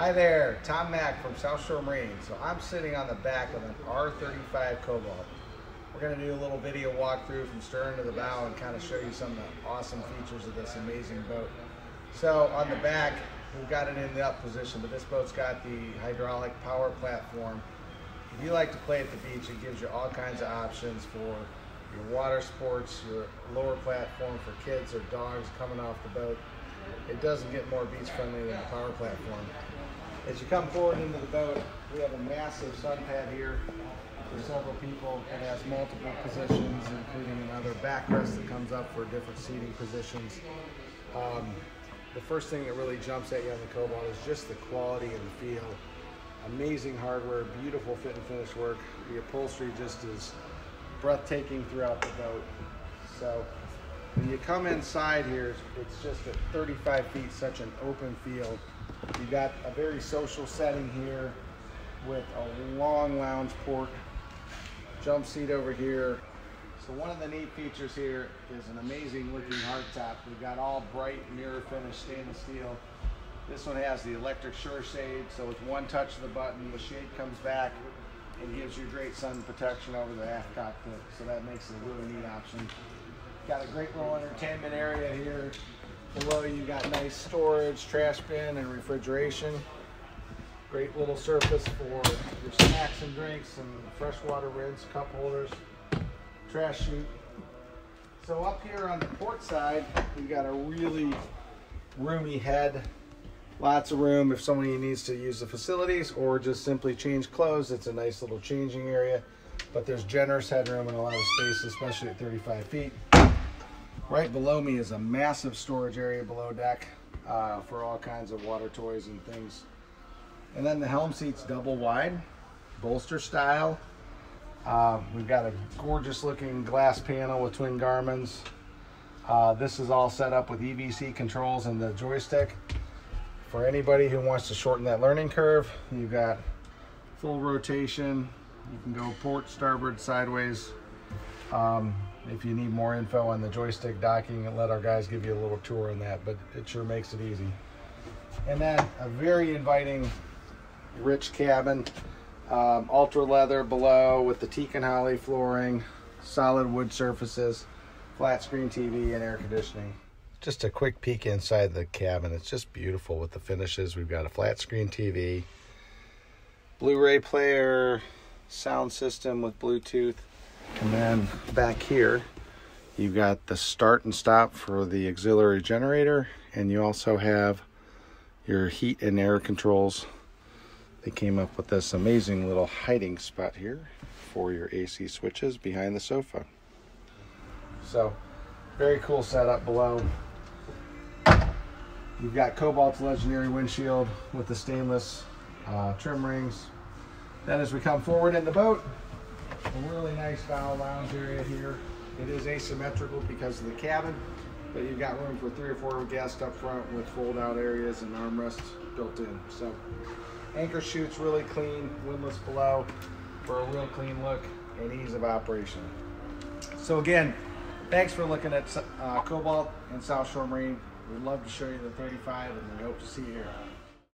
Hi there, Tom Mack from South Shore Marine. So I'm sitting on the back of an R35 Cobalt. We're going to do a little video walkthrough from stern to the bow and kind of show you some of the awesome features of this amazing boat. So on the back, we've got it in the up position, but this boat's got the hydraulic power platform. If you like to play at the beach, it gives you all kinds of options for your water sports, your lower platform for kids or dogs coming off the boat. It doesn't get more beach friendly than the power platform. As you come forward into the boat, we have a massive sun pad here for several people. It has multiple positions, including another backrest that comes up for different seating positions. Um, the first thing that really jumps at you on the Cobalt is just the quality and the feel. Amazing hardware, beautiful fit and finish work. The upholstery just is breathtaking throughout the boat. So when you come inside here, it's just at 35 feet, such an open field. You've got a very social setting here with a long lounge port, jump seat over here. So one of the neat features here is an amazing looking hardtop. We've got all bright mirror finish stainless steel. This one has the electric SureShade, so with one touch of the button, the shade comes back and gives you great sun protection over the aft cockpit. So that makes it a really neat option. Got a great little entertainment area here. Below you got nice storage, trash bin, and refrigeration. Great little surface for your snacks and drinks and freshwater rinse, cup holders, trash chute. So up here on the port side, we got a really roomy head. Lots of room if somebody needs to use the facilities or just simply change clothes. It's a nice little changing area, but there's generous headroom and a lot of space, especially at 35 feet. Right below me is a massive storage area below deck uh, for all kinds of water toys and things. And then the helm seat's double wide, bolster style. Uh, we've got a gorgeous looking glass panel with twin Garmins. Uh, this is all set up with EVC controls and the joystick. For anybody who wants to shorten that learning curve, you've got full rotation. You can go port, starboard, sideways. Um, if you need more info on the joystick docking, let our guys give you a little tour on that, but it sure makes it easy. And then a very inviting, rich cabin, um, ultra leather below with the teak and holly flooring, solid wood surfaces, flat screen TV, and air conditioning. Just a quick peek inside the cabin. It's just beautiful with the finishes. We've got a flat screen TV, Blu-ray player, sound system with Bluetooth, and then back here, you've got the start and stop for the auxiliary generator, and you also have your heat and air controls. They came up with this amazing little hiding spot here for your AC switches behind the sofa. So, very cool setup below. You've got Cobalt's legendary windshield with the stainless uh, trim rings. Then as we come forward in the boat, a really nice bow lounge area here. It is asymmetrical because of the cabin, but you've got room for three or four guests up front with fold out areas and armrests built in. So anchor chute's really clean, windlass below for a real clean look and ease of operation. So again, thanks for looking at uh, Cobalt and South Shore Marine. We'd love to show you the 35 and we hope to see you here.